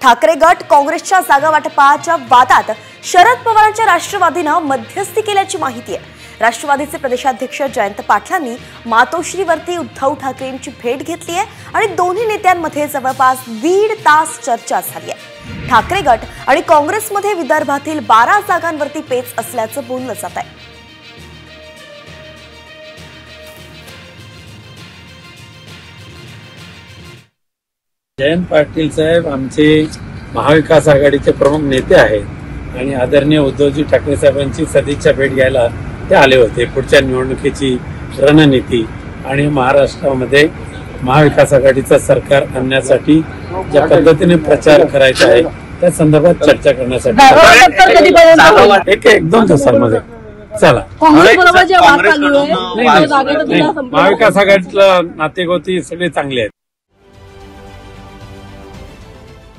ठाकरे गट काँग्रेसच्या जागा वाटपाच्या वादात शरद पवारांच्या राष्ट्रवादीनं मध्यस्थी केल्याची माहिती आहे. राष्ट्रवादीचे प्रदेशाध्यक्ष जयंत पाटलांनी मातोश्रीवरती उद्धव ठाकरेंची भेट घेतली आहे आणि दोन्ही नेत्यांमध्ये जवळपास दीड तास चर्चा झाली आहे. ठाकरे गट आणि काँग्रेसमध्ये विदर्भातील बारा जागांवरती पेच असल्याचं बोललं जात आहे. जयंत पाटील साहेब आमचे महाविकास आघाडीचे प्रमुख नेते आहेत आणि आदरणीय उद्धवजी ठाकरे साहेबांची सदिच्छा भेट घ्यायला ते आले होते पुढच्या निवडणुकीची रणनीती आणि महाराष्ट्रामध्ये महाविकास आघाडीचं सरकार आणण्यासाठी ज्या पद्धतीने प्रचार करायचा आहे त्या संदर्भात चर्चा करण्यासाठी एक एक दोन दिवसांमध्ये चला. महाविकास आघाडीतलं नातेगोती सगळे चांगले आहेत.